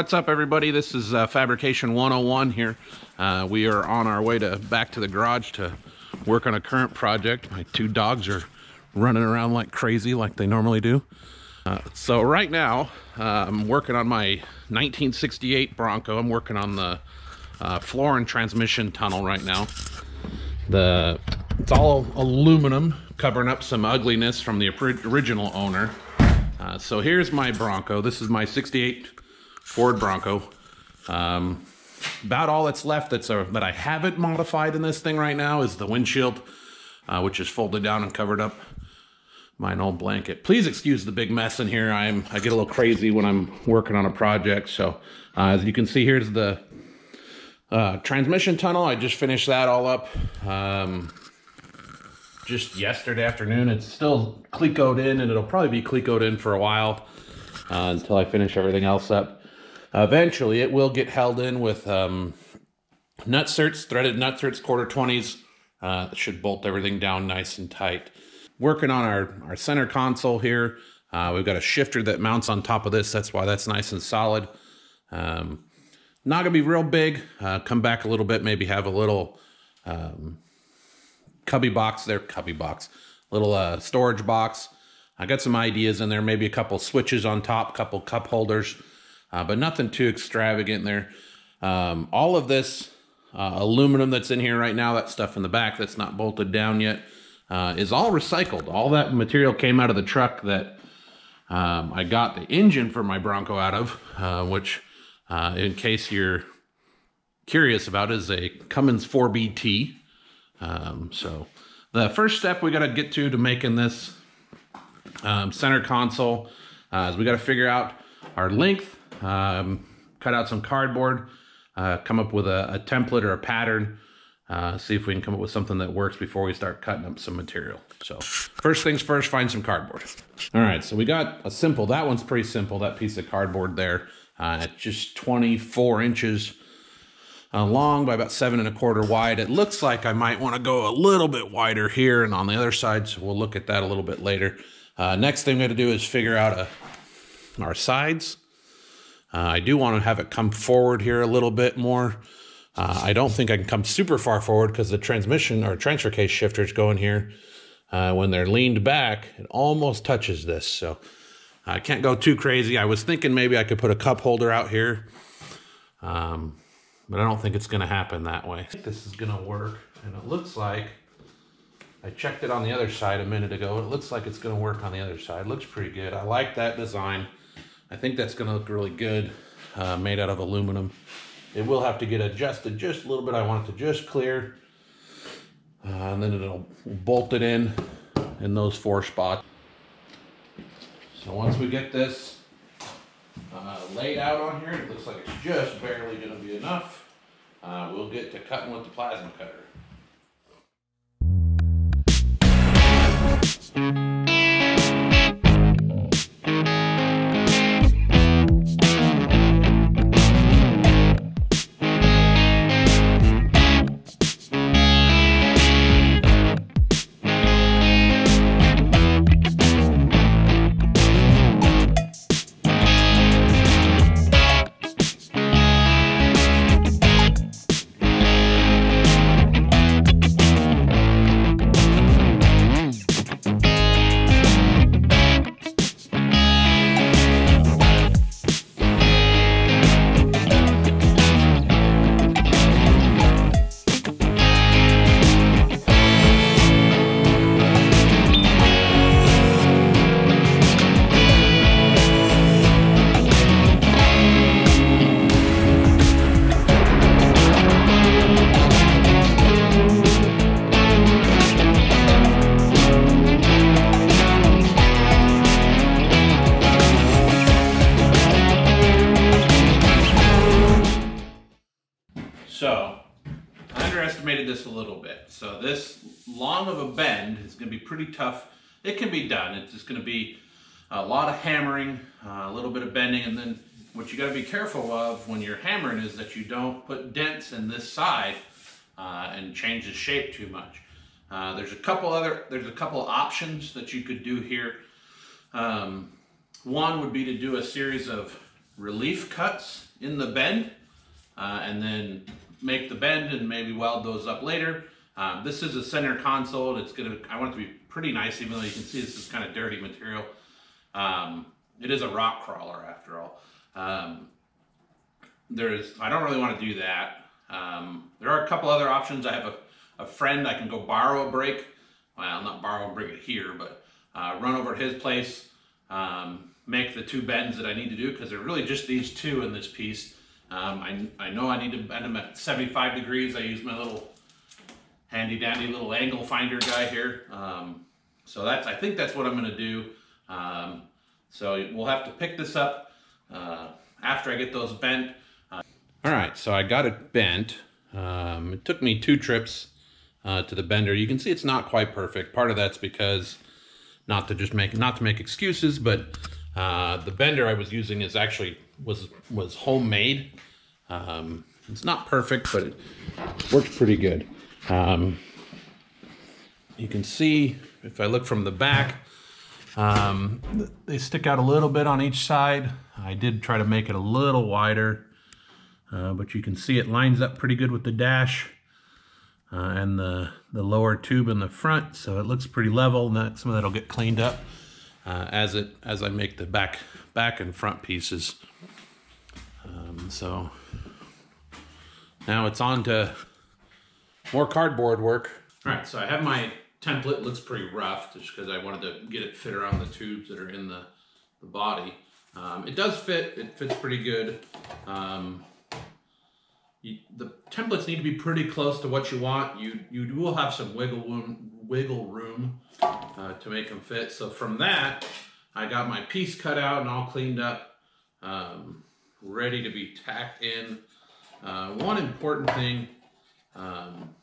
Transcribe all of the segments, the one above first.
What's up, everybody? This is uh, Fabrication 101 here. Uh, we are on our way to back to the garage to work on a current project. My two dogs are running around like crazy, like they normally do. Uh, so right now, uh, I'm working on my 1968 Bronco. I'm working on the uh, floor and transmission tunnel right now. The it's all aluminum, covering up some ugliness from the original owner. Uh, so here's my Bronco. This is my 68 Ford Bronco. Um, about all that's left that's a, that I haven't modified in this thing right now is the windshield, uh, which is folded down and covered up my old blanket. Please excuse the big mess in here. I'm I get a little crazy when I'm working on a project. So uh, as you can see, here's the uh, transmission tunnel. I just finished that all up um, just yesterday afternoon. It's still clecoed in and it'll probably be clecoed in for a while uh, until I finish everything else up. Eventually it will get held in with um, nutserts, threaded nutserts, quarter 20s. Uh, should bolt everything down nice and tight working on our, our center console here. Uh, we've got a shifter that mounts on top of this. That's why that's nice and solid. Um, not gonna be real big. Uh, come back a little bit, maybe have a little um, cubby box there, cubby box, little uh, storage box. I got some ideas in there, maybe a couple switches on top, couple cup holders, uh, but nothing too extravagant there. Um, all of this uh, aluminum that's in here right now, that stuff in the back that's not bolted down yet, uh, is all recycled. All that material came out of the truck that um, I got the engine for my Bronco out of, uh, which, uh, in case you're curious about, is a Cummins 4BT. Um, so the first step we got to get to to making this um, center console uh, is we got to figure out our length, um, cut out some cardboard, uh, come up with a, a template or a pattern uh, see if we can come up with something that works before we start cutting up some material. So first things first, find some cardboard. All right, so we got a simple, that one's pretty simple, that piece of cardboard there. Uh, just 24 inches uh, long by about seven and a quarter wide. It looks like I might want to go a little bit wider here and on the other side, so we'll look at that a little bit later. Uh, next thing we got to do is figure out a, uh, our sides. Uh, I do want to have it come forward here a little bit more. Uh, I don't think I can come super far forward because the transmission or transfer case shifters go in here. Uh, when they're leaned back, it almost touches this. So I can't go too crazy. I was thinking maybe I could put a cup holder out here. Um, but I don't think it's going to happen that way. this is going to work. And it looks like, I checked it on the other side a minute ago. It looks like it's going to work on the other side. It looks pretty good. I like that design. I think that's going to look really good, uh, made out of aluminum. It will have to get adjusted just a little bit. I want it to just clear. Uh, and then it'll bolt it in in those four spots. So once we get this uh, laid out on here, it looks like it's just barely going to be enough. Uh, we'll get to cutting with the plasma cutter. Pretty tough. It can be done. It's just going to be a lot of hammering, uh, a little bit of bending, and then what you got to be careful of when you're hammering is that you don't put dents in this side uh, and change the shape too much. Uh, there's a couple other, there's a couple options that you could do here. Um, one would be to do a series of relief cuts in the bend uh, and then make the bend and maybe weld those up later. Um, this is a center console. It's gonna, I want it to be pretty nice, even though you can see this is kind of dirty material. Um, it is a rock crawler after all. Um, there's, I don't really want to do that. Um, there are a couple other options. I have a, a friend I can go borrow a brake. Well, not borrow and bring it here, but uh, run over to his place, um, make the two bends that I need to do because they're really just these two in this piece. Um, I, I know I need to bend them at 75 degrees. I use my little handy dandy little angle finder guy here. Um, so that's, I think that's what I'm gonna do. Um, so we'll have to pick this up uh, after I get those bent. Uh, all right, so I got it bent. Um, it took me two trips uh, to the bender. You can see it's not quite perfect. Part of that's because not to just make not to make excuses, but uh, the bender I was using is actually was was homemade. Um, it's not perfect, but it works pretty good. Um, you can see if I look from the back, um, they stick out a little bit on each side. I did try to make it a little wider, uh, but you can see it lines up pretty good with the dash uh, and the, the lower tube in the front. So it looks pretty level and that, some of that will get cleaned up uh, as it as I make the back back and front pieces. Um, so now it's on to more cardboard work. All right, so I have my template. Looks pretty rough just because I wanted to get it fit around the tubes that are in the, the body. Um, it does fit. It fits pretty good. Um, you, the templates need to be pretty close to what you want. You you will have some wiggle room, wiggle room uh, to make them fit. So from that, I got my piece cut out and all cleaned up, um, ready to be tacked in. Uh, one important thing, um,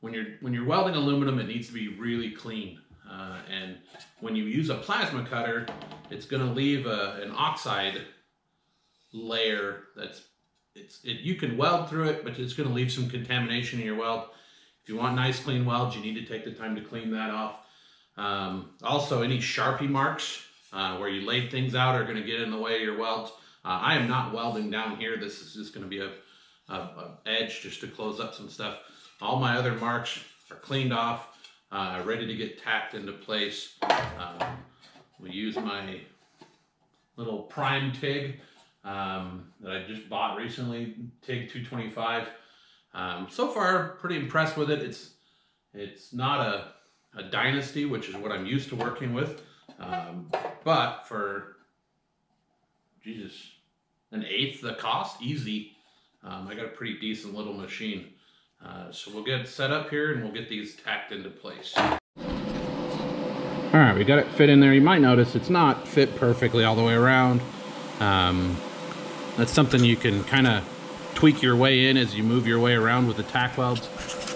when you're when you're welding aluminum, it needs to be really clean. Uh, and when you use a plasma cutter, it's going to leave a, an oxide layer that's it's it, you can weld through it, but it's going to leave some contamination in your weld. If you want nice clean welds, you need to take the time to clean that off. Um, also, any Sharpie marks uh, where you laid things out are going to get in the way of your welds. Uh, I am not welding down here. This is just going to be a, a, a, edge just to close up some stuff. All my other marks are cleaned off, uh, ready to get tacked into place. Um, we use my little prime TIG um, that I just bought recently, TIG 225. Um, so far, pretty impressed with it. It's it's not a, a dynasty, which is what I'm used to working with. Um, but for, Jesus, an eighth the cost, easy. Um, I got a pretty decent little machine. Uh, so we'll get set up here and we'll get these tacked into place. All right, we got it fit in there. You might notice it's not fit perfectly all the way around. Um, that's something you can kind of tweak your way in as you move your way around with the tack welds.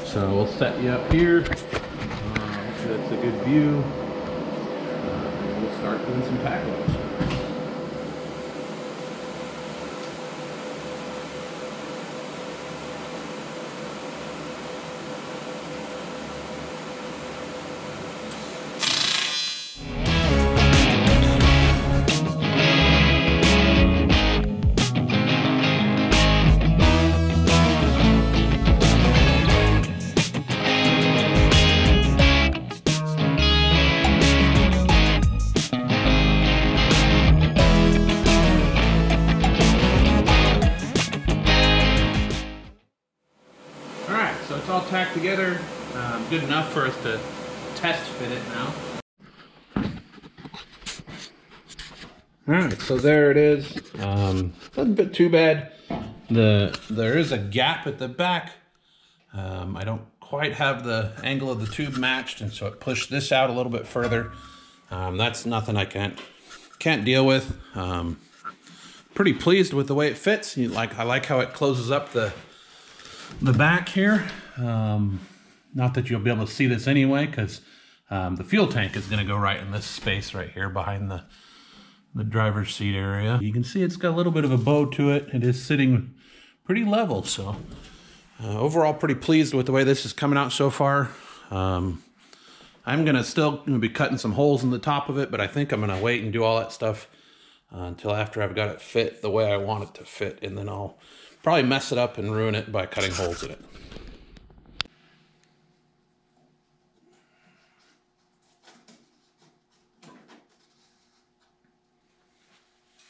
So we'll set you up here. Uh, that's a good view. Uh, we'll start doing some tack welds. Um, good enough for us to test fit it now. All right, so there it is. Um, a bit too bad. The There is a gap at the back. Um, I don't quite have the angle of the tube matched, and so it pushed this out a little bit further. Um, that's nothing I can't can't deal with. Um, pretty pleased with the way it fits. You like I like how it closes up the the back here. Um, not that you'll be able to see this anyway, because um, the fuel tank is going to go right in this space right here behind the, the driver's seat area. You can see it's got a little bit of a bow to it. It is sitting pretty level, so uh, overall pretty pleased with the way this is coming out so far. Um, I'm going to still gonna be cutting some holes in the top of it, but I think I'm going to wait and do all that stuff uh, until after I've got it fit the way I want it to fit, and then I'll probably mess it up and ruin it by cutting holes in it.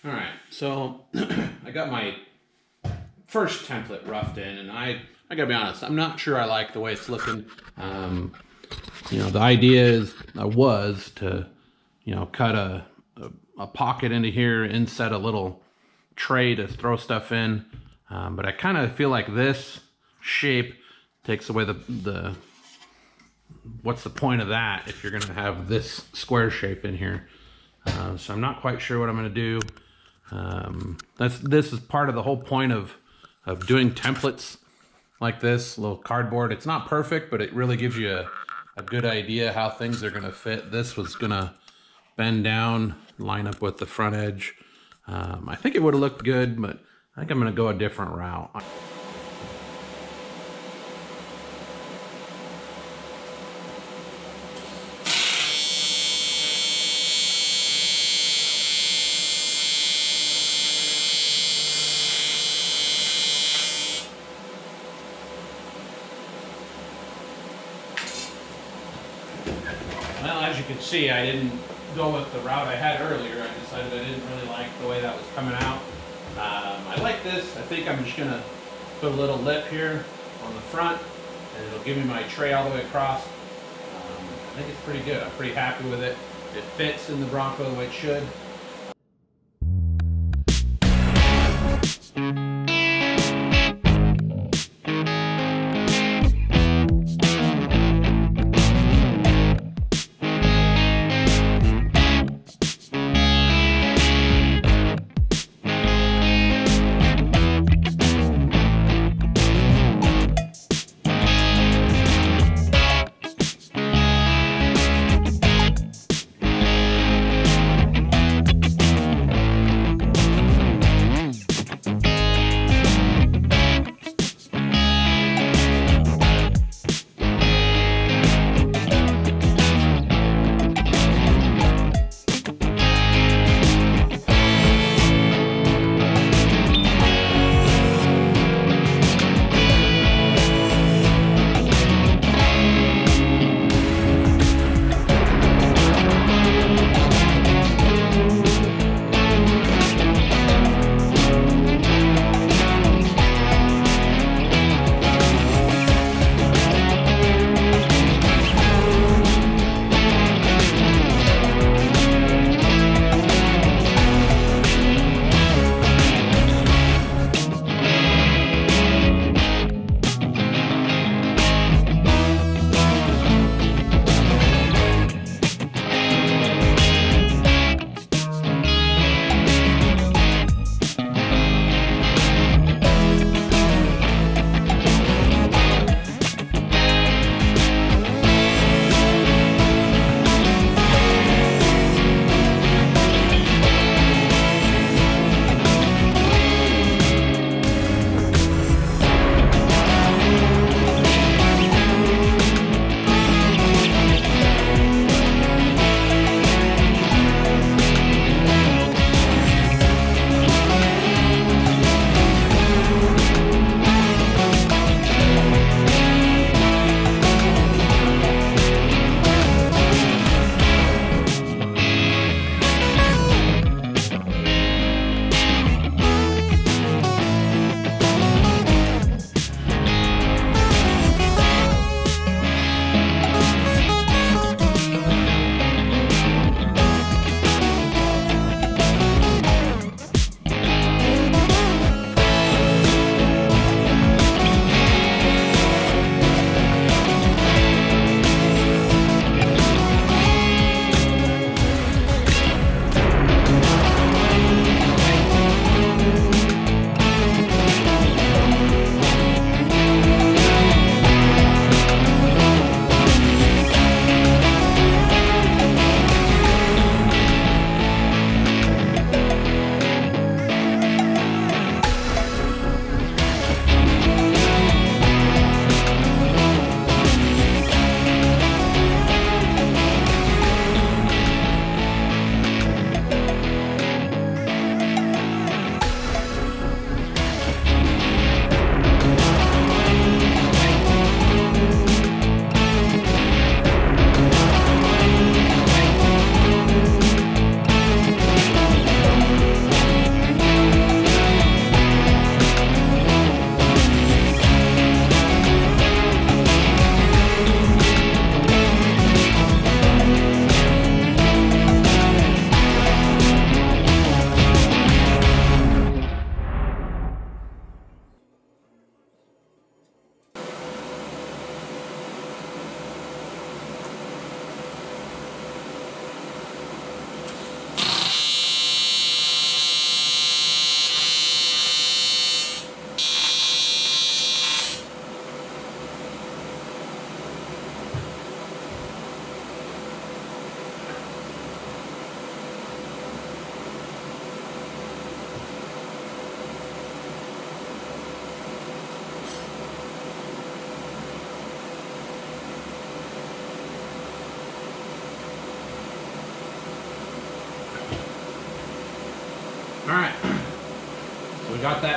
All right, so I got my first template roughed in, and I I gotta be honest, I'm not sure I like the way it's looking. Um, you know, the idea is I was to, you know, cut a, a, a pocket into here, inset a little tray to throw stuff in, um, but I kind of feel like this shape takes away the the what's the point of that if you're gonna have this square shape in here. Uh, so I'm not quite sure what I'm gonna do. Um, that's this is part of the whole point of of doing templates like this, little cardboard. It's not perfect, but it really gives you a, a good idea how things are gonna fit. This was gonna bend down, line up with the front edge. Um, I think it would have looked good, but I think I'm gonna go a different route. Well, as you can see, I didn't go with the route I had earlier. I decided I didn't really like the way that was coming out. Um, I like this. I think I'm just gonna put a little lip here on the front, and it'll give me my tray all the way across. Um, I think it's pretty good. I'm pretty happy with it. It fits in the Bronco the way it should.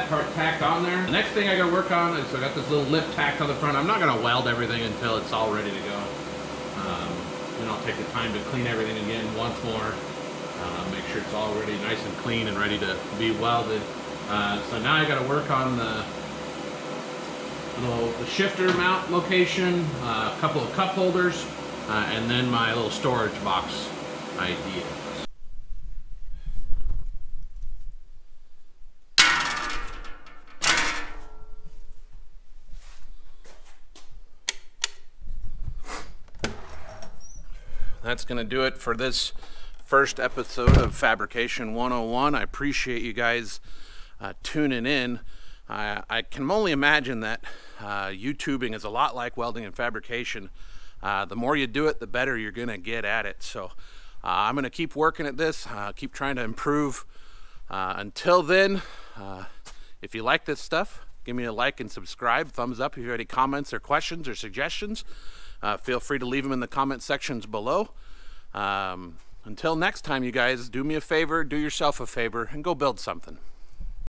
Part tacked on there. The next thing I gotta work on is I got this little lip tacked on the front. I'm not gonna weld everything until it's all ready to go. Um, then I'll take the time to clean everything again once more. Uh, make sure it's all ready, nice and clean and ready to be welded. Uh, so now I gotta work on the little the shifter mount location, uh, a couple of cup holders, uh, and then my little storage box idea. Going to do it for this first episode of Fabrication 101. I appreciate you guys uh, tuning in. I, I can only imagine that uh, YouTubing is a lot like welding and fabrication. Uh, the more you do it, the better you're going to get at it. So uh, I'm going to keep working at this, uh, keep trying to improve. Uh, until then, if you like this stuff, give me a like and subscribe. Thumbs up if you have any comments or questions or suggestions. Feel free to leave them in the comment sections below. Um, until next time, you guys, do me a favor, do yourself a favor, and go build something.